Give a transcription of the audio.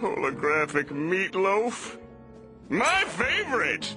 Holographic meatloaf? My favorite!